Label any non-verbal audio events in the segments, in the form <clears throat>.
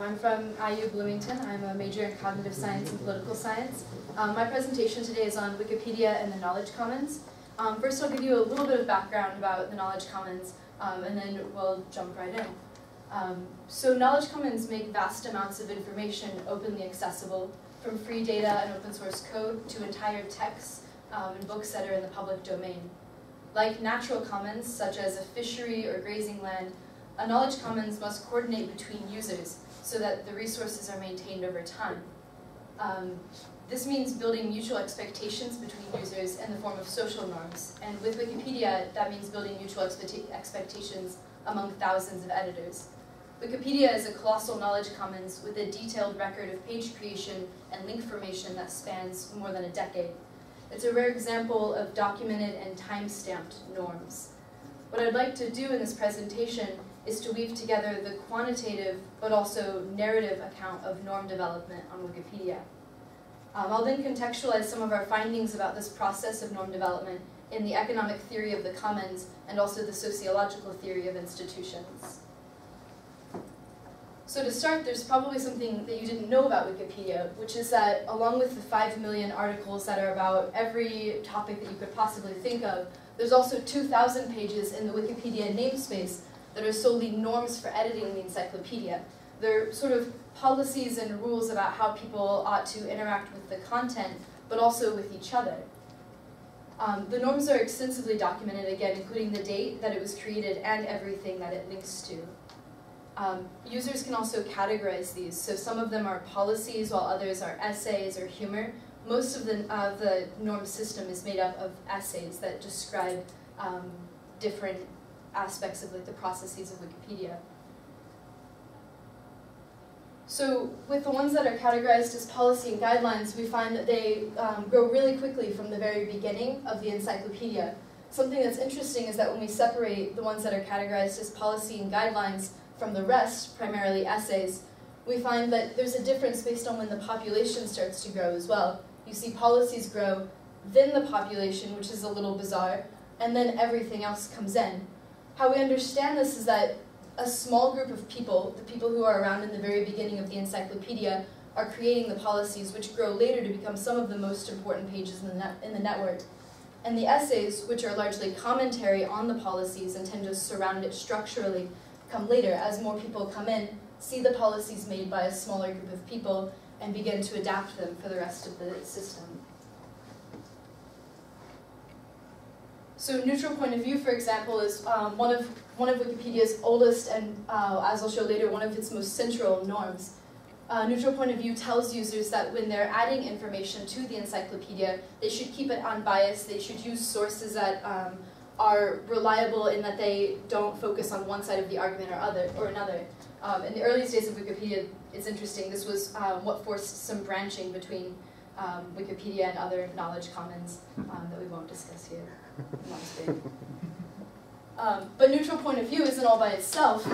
I'm from IU Bloomington. I'm a major in cognitive science and political science. Um, my presentation today is on Wikipedia and the Knowledge Commons. Um, first I'll give you a little bit of background about the Knowledge Commons um, and then we'll jump right in. Um, so Knowledge Commons make vast amounts of information openly accessible, from free data and open source code to entire texts um, and books that are in the public domain. Like natural commons, such as a fishery or grazing land, a knowledge commons must coordinate between users so that the resources are maintained over time. Um, this means building mutual expectations between users in the form of social norms. And with Wikipedia, that means building mutual expectations among thousands of editors. Wikipedia is a colossal knowledge commons with a detailed record of page creation and link formation that spans more than a decade. It's a rare example of documented and time-stamped norms. What I'd like to do in this presentation is to weave together the quantitative but also narrative account of norm development on Wikipedia. Um, I'll then contextualize some of our findings about this process of norm development in the economic theory of the commons and also the sociological theory of institutions. So to start, there's probably something that you didn't know about Wikipedia, which is that along with the 5 million articles that are about every topic that you could possibly think of, there's also 2,000 pages in the Wikipedia namespace that are solely norms for editing the encyclopedia. They're sort of policies and rules about how people ought to interact with the content, but also with each other. Um, the norms are extensively documented, again, including the date that it was created and everything that it links to. Um, users can also categorize these, so some of them are policies while others are essays or humor. Most of the, uh, the norm system is made up of essays that describe um, different aspects of like the processes of Wikipedia. So with the ones that are categorized as policy and guidelines, we find that they um, grow really quickly from the very beginning of the encyclopedia. Something that's interesting is that when we separate the ones that are categorized as policy and guidelines from the rest, primarily essays, we find that there's a difference based on when the population starts to grow as well. You see policies grow, then the population, which is a little bizarre, and then everything else comes in. How we understand this is that a small group of people, the people who are around in the very beginning of the encyclopedia, are creating the policies which grow later to become some of the most important pages in the, net, in the network. And the essays, which are largely commentary on the policies and tend to surround it structurally, come later as more people come in, see the policies made by a smaller group of people, and begin to adapt them for the rest of the system. So neutral point of view, for example, is um, one, of, one of Wikipedia's oldest and, uh, as I'll show later, one of its most central norms. Uh, neutral point of view tells users that when they're adding information to the encyclopedia, they should keep it unbiased, they should use sources that um, are reliable in that they don't focus on one side of the argument or other or another. Um, in the earliest days of Wikipedia, it's interesting, this was um, what forced some branching between um, Wikipedia and other knowledge commons um, that we won't discuss here. <laughs> Um, but neutral point of view isn't all by itself.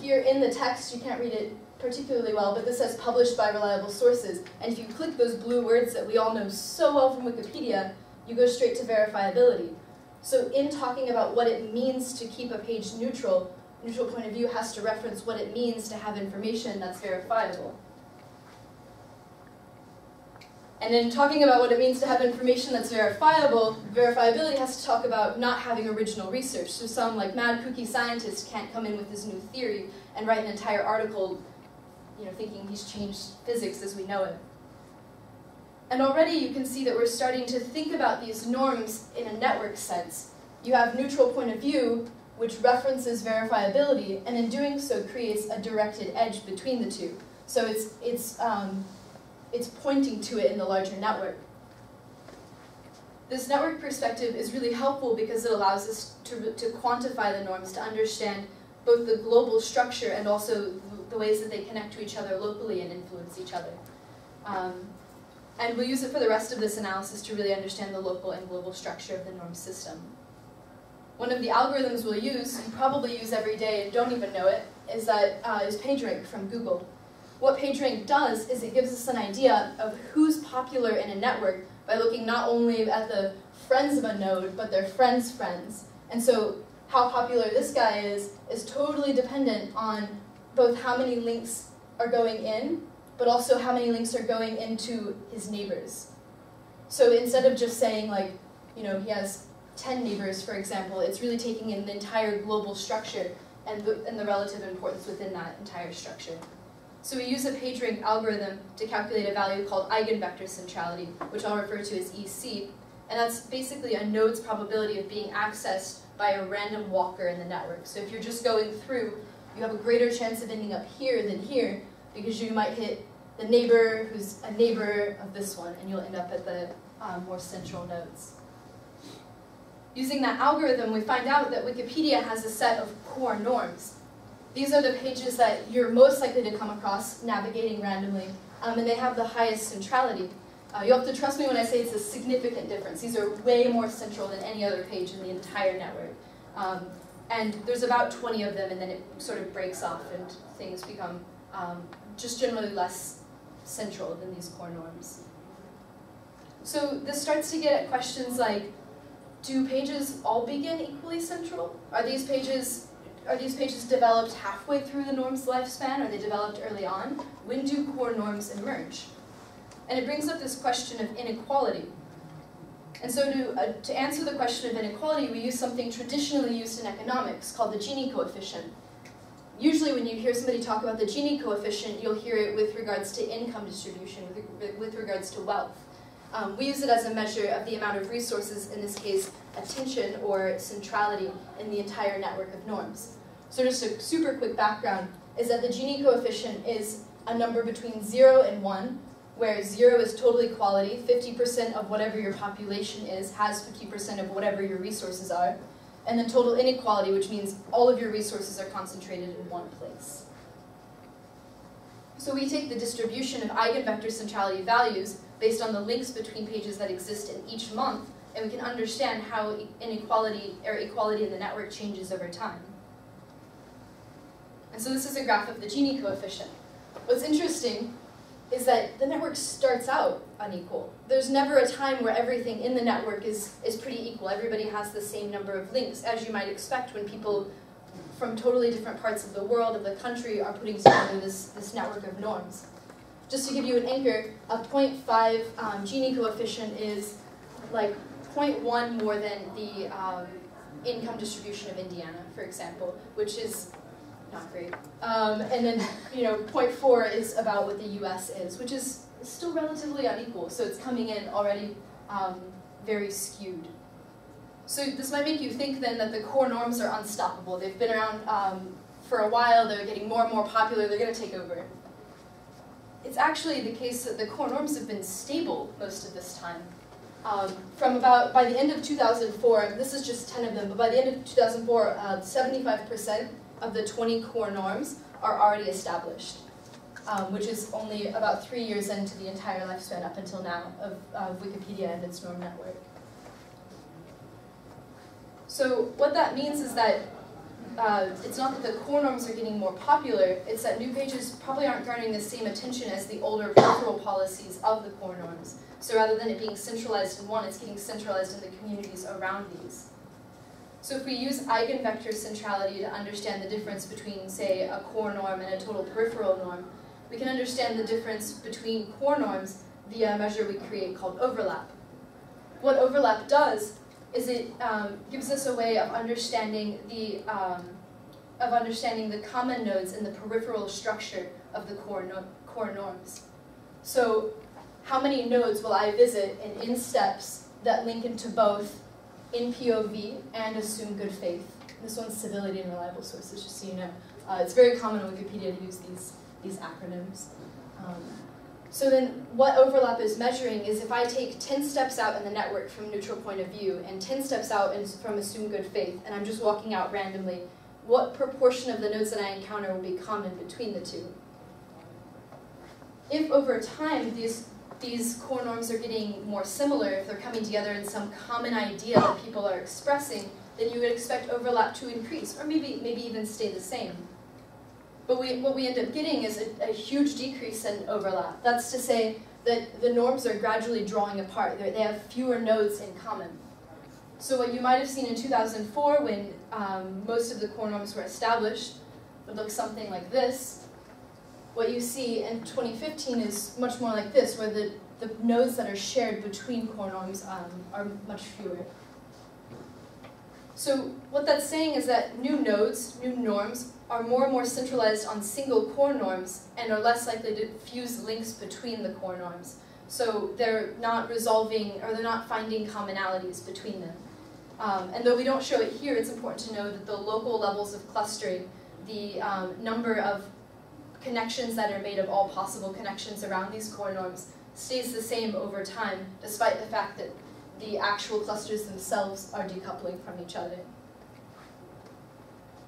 Here in the text, you can't read it particularly well, but this says published by reliable sources. And if you click those blue words that we all know so well from Wikipedia, you go straight to verifiability. So in talking about what it means to keep a page neutral, neutral point of view has to reference what it means to have information that's verifiable. And in talking about what it means to have information that's verifiable, verifiability has to talk about not having original research. So some like mad kooky scientist can't come in with his new theory and write an entire article you know, thinking he's changed physics as we know it. And already you can see that we're starting to think about these norms in a network sense. You have neutral point of view, which references verifiability, and in doing so creates a directed edge between the two. So it's, it's um, it's pointing to it in the larger network. This network perspective is really helpful because it allows us to, to quantify the norms, to understand both the global structure and also the ways that they connect to each other locally and influence each other. Um, and we'll use it for the rest of this analysis to really understand the local and global structure of the norm system. One of the algorithms we'll use, you probably use every day and don't even know it, is that uh, is PageRank from Google. What PageRank does is it gives us an idea of who's popular in a network by looking not only at the friends of a node, but their friends' friends. And so how popular this guy is is totally dependent on both how many links are going in, but also how many links are going into his neighbors. So instead of just saying like, you know, he has 10 neighbors, for example, it's really taking in the entire global structure and the, and the relative importance within that entire structure. So we use a PageRank algorithm to calculate a value called eigenvector centrality, which I'll refer to as EC, and that's basically a node's probability of being accessed by a random walker in the network. So if you're just going through, you have a greater chance of ending up here than here, because you might hit the neighbor who's a neighbor of this one, and you'll end up at the um, more central nodes. Using that algorithm, we find out that Wikipedia has a set of core norms. These are the pages that you're most likely to come across navigating randomly, um, and they have the highest centrality. Uh, you'll have to trust me when I say it's a significant difference. These are way more central than any other page in the entire network. Um, and there's about 20 of them, and then it sort of breaks off, and things become um, just generally less central than these core norms. So this starts to get at questions like, do pages all begin equally central? Are these pages are these pages developed halfway through the norm's lifespan? Are they developed early on? When do core norms emerge? And it brings up this question of inequality. And so to, uh, to answer the question of inequality, we use something traditionally used in economics called the Gini coefficient. Usually when you hear somebody talk about the Gini coefficient, you'll hear it with regards to income distribution, with, with regards to wealth. Um, we use it as a measure of the amount of resources, in this case, attention or centrality in the entire network of norms. So just a super quick background is that the Gini coefficient is a number between 0 and 1, where 0 is total equality, 50% of whatever your population is has 50% of whatever your resources are, and then total inequality, which means all of your resources are concentrated in one place. So we take the distribution of eigenvector centrality values based on the links between pages that exist in each month, and we can understand how inequality or equality in the network changes over time. And so this is a graph of the Gini coefficient. What's interesting is that the network starts out unequal. There's never a time where everything in the network is, is pretty equal. Everybody has the same number of links, as you might expect when people from totally different parts of the world, of the country, are putting together this, this network of norms. Just to give you an anchor, a 0.5 um, Gini coefficient is like 0.1 more than the um, income distribution of Indiana, for example, which is not great. Um, and then, you know, 0.4 is about what the US is, which is still relatively unequal, so it's coming in already um, very skewed. So this might make you think then that the core norms are unstoppable. They've been around um, for a while, they're getting more and more popular, they're going to take over. It's actually the case that the core norms have been stable most of this time. Um, from about, by the end of 2004, this is just 10 of them, but by the end of 2004, 75% uh, of the 20 core norms are already established, um, which is only about three years into the entire lifespan up until now of, of Wikipedia and its norm network. So what that means is that uh, it's not that the core norms are getting more popular, it's that new pages probably aren't garnering the same attention as the older peripheral policies of the core norms. So rather than it being centralized in one, it's getting centralized in the communities around these. So if we use eigenvector centrality to understand the difference between, say, a core norm and a total peripheral norm, we can understand the difference between core norms via a measure we create called overlap. What overlap does is it um, gives us a way of understanding the um, of understanding the common nodes in the peripheral structure of the core no core norms. So, how many nodes will I visit in in steps that link into both NPOV and assume good faith? This one's civility and reliable sources, just so you know. Uh, it's very common on Wikipedia to use these these acronyms. Um, so then what overlap is measuring is if I take 10 steps out in the network from neutral point of view and 10 steps out from assume good faith, and I'm just walking out randomly, what proportion of the nodes that I encounter will be common between the two? If over time these, these core norms are getting more similar, if they're coming together in some common idea that people are expressing, then you would expect overlap to increase, or maybe, maybe even stay the same. But we, what we end up getting is a, a, huge decrease in overlap. That's to say that the norms are gradually drawing apart. They're, they have fewer nodes in common. So what you might have seen in 2004 when um, most of the core norms were established would look something like this. what you see in 2015 is much more like this, where the, the nodes that are shared between core norms um, are much fewer. So what that's saying is that new nodes, new norms, are more and more centralized on single core norms and are less likely to fuse links between the core norms. So they're not resolving, or they're not finding commonalities between them. Um, and though we don't show it here, it's important to know that the local levels of clustering, the um, number of connections that are made of all possible connections around these core norms stays the same over time, despite the fact that the actual clusters themselves are decoupling from each other.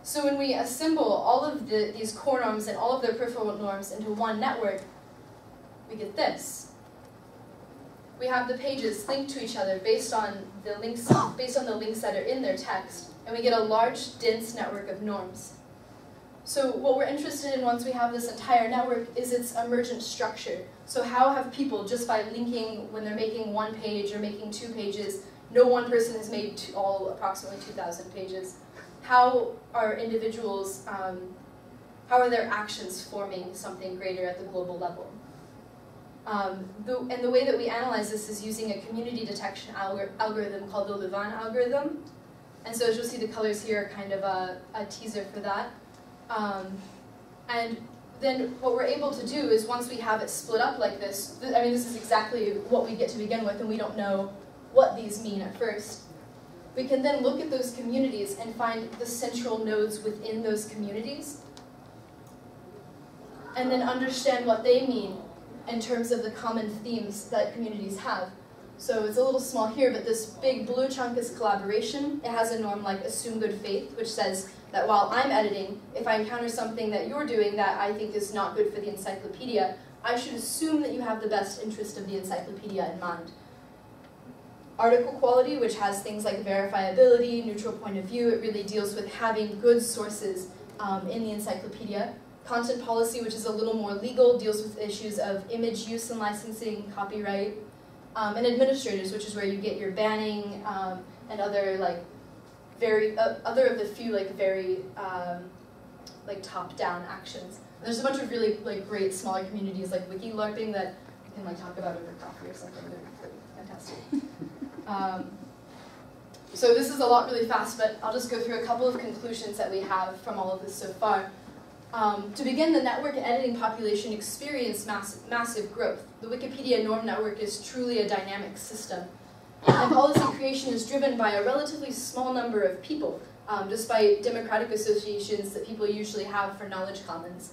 So when we assemble all of the, these core norms and all of their peripheral norms into one network, we get this. We have the pages linked to each other based on the links, based on the links that are in their text, and we get a large, dense network of norms. So what we're interested in once we have this entire network is its emergent structure. So how have people, just by linking when they're making one page or making two pages, no one person has made two, all approximately 2,000 pages. How are individuals, um, how are their actions forming something greater at the global level? Um, the, and the way that we analyze this is using a community detection algor algorithm called the Louvain algorithm. And so as you'll see, the colors here are kind of a, a teaser for that. Um, and then what we're able to do is once we have it split up like this, th I mean, this is exactly what we get to begin with, and we don't know what these mean at first. We can then look at those communities and find the central nodes within those communities, and then understand what they mean in terms of the common themes that communities have. So it's a little small here, but this big blue chunk is collaboration. It has a norm like assume good faith, which says that while I'm editing, if I encounter something that you're doing that I think is not good for the encyclopedia, I should assume that you have the best interest of the encyclopedia in mind. Article quality, which has things like verifiability, neutral point of view, it really deals with having good sources um, in the encyclopedia. Content policy, which is a little more legal, deals with issues of image use and licensing, copyright, um, and administrators, which is where you get your banning um, and other like very uh, other of the few like very um, like top-down actions. And there's a bunch of really like great smaller communities like WikiLarping that can like talk about over coffee or something. They're fantastic. <laughs> Um, so this is a lot really fast, but I'll just go through a couple of conclusions that we have from all of this so far. Um, to begin, the network editing population experienced mass massive growth. The Wikipedia norm network is truly a dynamic system. And policy creation is driven by a relatively small number of people, um, despite democratic associations that people usually have for knowledge commons.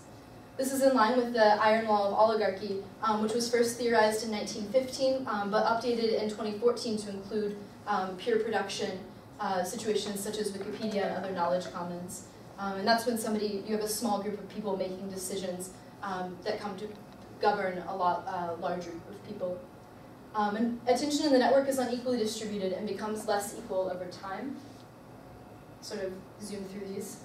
This is in line with the iron law of oligarchy, um, which was first theorized in 1915, um, but updated in 2014 to include um, peer production uh, situations such as Wikipedia and other knowledge commons. Um, and that's when somebody, you have a small group of people making decisions um, that come to govern a lot uh, larger group of people. Um, and attention in the network is unequally distributed and becomes less equal over time. Sort of zoom through these.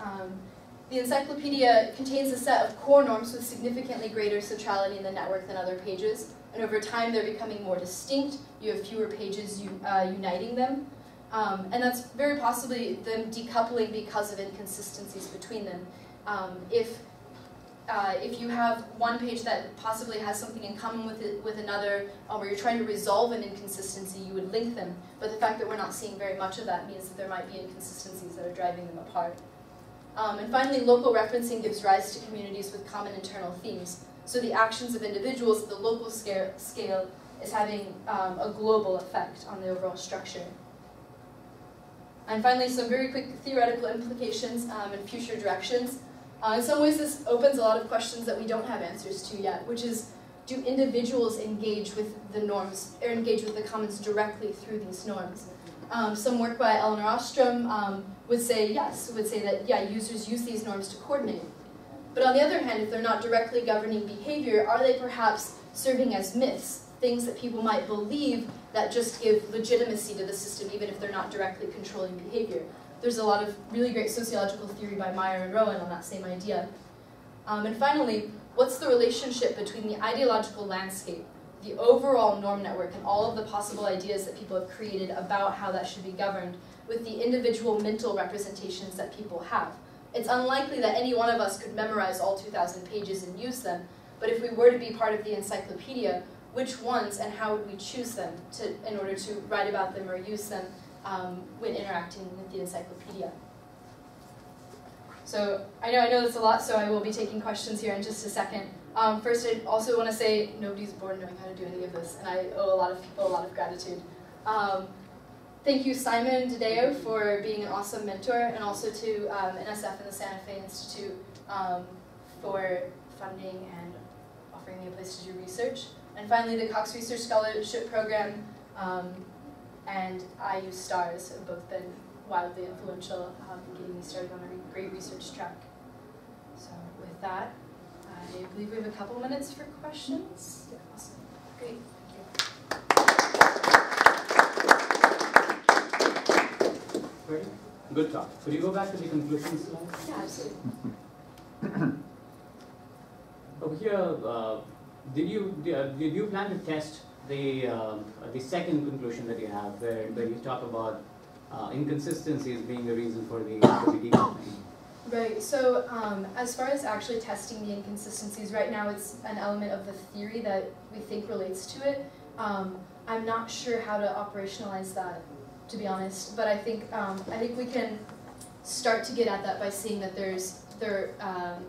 Um, the encyclopedia contains a set of core norms with significantly greater centrality in the network than other pages, and over time they're becoming more distinct. You have fewer pages uh, uniting them. Um, and that's very possibly them decoupling because of inconsistencies between them. Um, if uh, if you have one page that possibly has something in common with it, with another, uh, where you're trying to resolve an inconsistency, you would link them. But the fact that we're not seeing very much of that means that there might be inconsistencies that are driving them apart. Um, and finally, local referencing gives rise to communities with common internal themes. So the actions of individuals at the local scale, scale is having um, a global effect on the overall structure. And finally, some very quick theoretical implications um, and future directions. Uh, in some ways, this opens a lot of questions that we don't have answers to yet, which is, do individuals engage with the norms, or engage with the commons directly through these norms? Um, some work by Elinor Ostrom um, would say yes, would say that, yeah, users use these norms to coordinate. But on the other hand, if they're not directly governing behavior, are they perhaps serving as myths, things that people might believe that just give legitimacy to the system, even if they're not directly controlling behavior? There's a lot of really great sociological theory by Meyer and Rowan on that same idea. Um, and finally, what's the relationship between the ideological landscape, the overall norm network, and all of the possible ideas that people have created about how that should be governed with the individual mental representations that people have? it's unlikely that any one of us could memorize all 2,000 pages and use them. But if we were to be part of the encyclopedia, which ones and how would we choose them to, in order to write about them or use them um, when interacting with the encyclopedia? So I know I know that's a lot, so I will be taking questions here in just a second. Um, first, I also want to say nobody's born knowing how to do any of this, and I owe a lot of people a lot of gratitude. Um, thank you, Simon DeDeo, for being an awesome mentor, and also to um, NSF and the Santa Fe Institute um, for funding and offering me a place to do research. And finally, the Cox Research Scholarship Program, um, and IU STARS have both been wildly influential um, in getting me started on a great research track. So with that, I believe we have a couple minutes for questions. Yeah, awesome. Great. Great. Good talk. Could you go back to the conclusion slide? Yeah, absolutely. <clears throat> Over here, uh, did you did, uh, did you plan to test the uh, the second conclusion that you have, where, where you talk about uh, inconsistencies being the reason for the, for the decoupling? Right, so um, as far as actually testing the inconsistencies, right now it's an element of the theory that we think relates to it. Um, I'm not sure how to operationalize that, to be honest, but I think um, I think we can start to get at that by seeing that there's there um,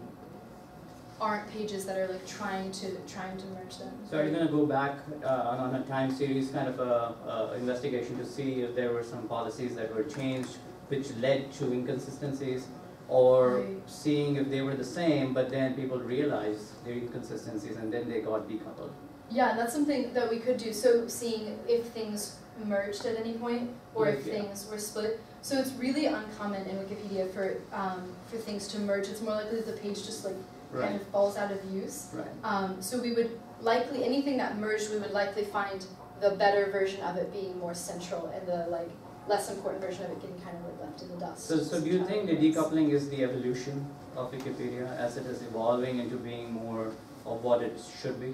aren't pages that are like trying to trying to merge them. So are you going to go back uh, on a time series kind of a, a investigation to see if there were some policies that were changed which led to inconsistencies? or Right. seeing if they were the same, but then people realized their inconsistencies and then they got decoupled. Yeah, that's something that we could do. So seeing if things merged at any point or if Yeah. things were split. So it's really uncommon in Wikipedia for um, for things to merge. It's more likely that the page just like kind of falls out of use. Right. Um, so we would likely anything that merged, we would likely find the better version of it being more central, and the like less important version of it getting kind of like left in the dust. So, so do you think the decoupling is the evolution of Wikipedia as it is evolving into being more of what it should be?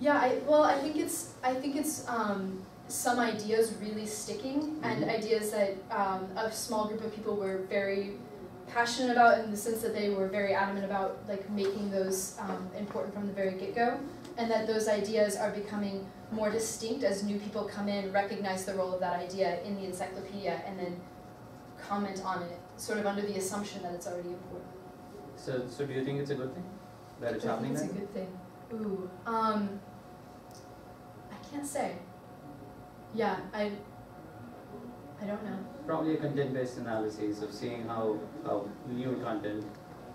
Yeah, I, well, I think it's I think it's um, some ideas really sticking and Mhm. ideas that um, a small group of people were very passionate about in the sense that they were very adamant about like making those um, important from the very get-go and that those ideas are becoming more distinct as new people come in recognize the role of that idea in the encyclopedia and then comment on it sort of under the assumption that it's already important So, so do you think it's a good thing that it's I happening think it's a good thing. Ooh, um, I can't say. Yeah, I, I don't know. Probably a content-based analysis of seeing how, how new content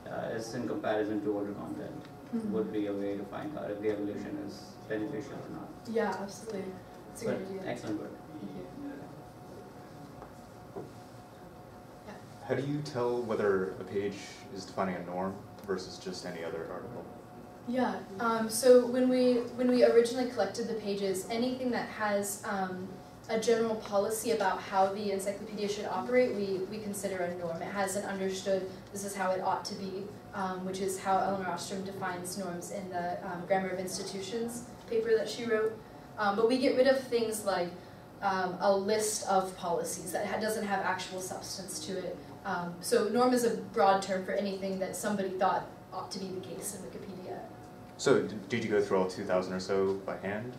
uh, is in comparison to older content Mhm. would be a way to find out if the evolution is beneficial or not. Yeah, absolutely. It's a But good idea. excellent work. Thank you. How do you tell whether a page is defining a norm versus just any other article? Yeah. Um, so when we when we originally collected the pages, anything that has um, a general policy about how the encyclopedia should operate, we, we consider a norm. It has an understood this is how it ought to be, um, which is how Elinor Ostrom defines norms in the um, Grammar of Institutions paper that she wrote. Um, but we get rid of things like um, a list of policies that ha- doesn't have actual substance to it. So norm is a broad term for anything that somebody thought ought to be the case in Wikipedia. So did you go through all 2,000 or so by hand?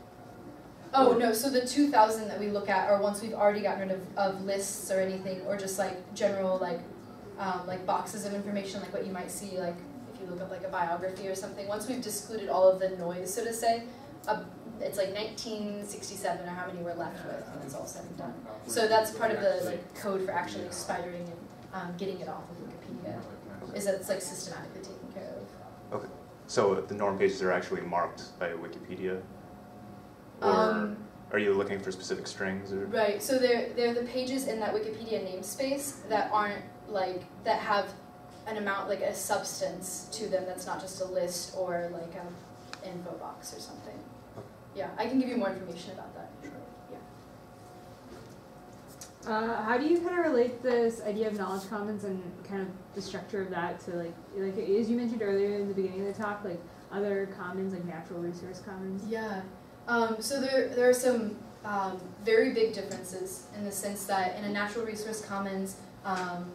Oh Or- no, so the two thousand that we look at are ones we've already gotten rid of, of lists or anything, or just like general like um, like boxes of information, like what you might see like if you look up like a biography or something. Once we've excluded all of the noise, so to say, uh, it's like nineteen sixty seven or how many we're left with when it's all said and done. So that's part of the like code for actually spidering and um, getting it off of Wikipedia. Is that it's like systematically taken care of. So the norm pages are actually marked by Wikipedia? Or Um, are you looking for specific strings or? Right, so they're, they're the pages in that Wikipedia namespace that aren't like, that have an amount, like a substance to them that's not just a list or like a info box or something. Okay. Yeah, I can give you more information about that. Yeah. Uh, how do you kind of relate this idea of knowledge commons and kind of the structure of that to like like as you mentioned earlier in the beginning of the talk, like other commons like natural resource commons? Yeah. Um, so there, there are some um, very big differences in the sense that in a natural resource commons, um,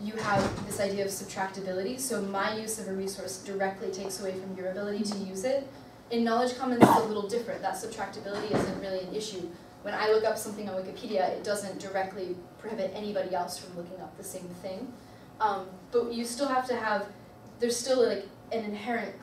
you have this idea of subtractability. So my use of a resource directly takes away from your ability to use it. In Knowledge Commons, it's a little different. That subtractability isn't really an issue. When I look up something on Wikipedia, it doesn't directly prohibit anybody else from looking up the same thing. Um, but you still have to have, there's still like an inherent,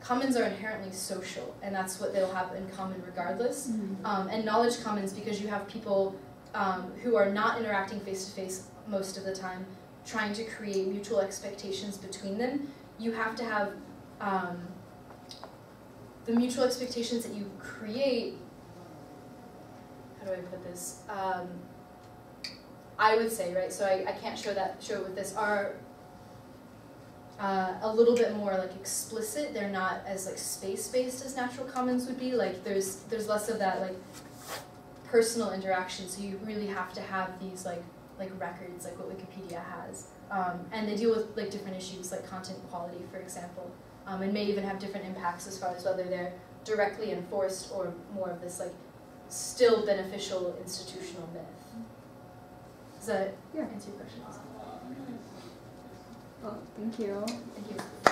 commons are inherently social, and that's what they'll have in common regardless. Um, and knowledge commons, because you have people um, who are not interacting face to face most of the time, trying to create mutual expectations between them, you have to have um, the mutual expectations that you create. How do I put this? Um, I would say, right, so I, I can't show that show with this, are uh, a little bit more like explicit. They're not as like space-based as natural commons would be. Like there's there's less of that like personal interaction, so you really have to have these like like records like what Wikipedia has. Um, and they deal with like different issues like content quality, for example, um, and may even have different impacts as far as whether they're directly enforced or more of this like still beneficial institutional myth. Does that Yeah. answer your questions? Well, thank you. Thank you.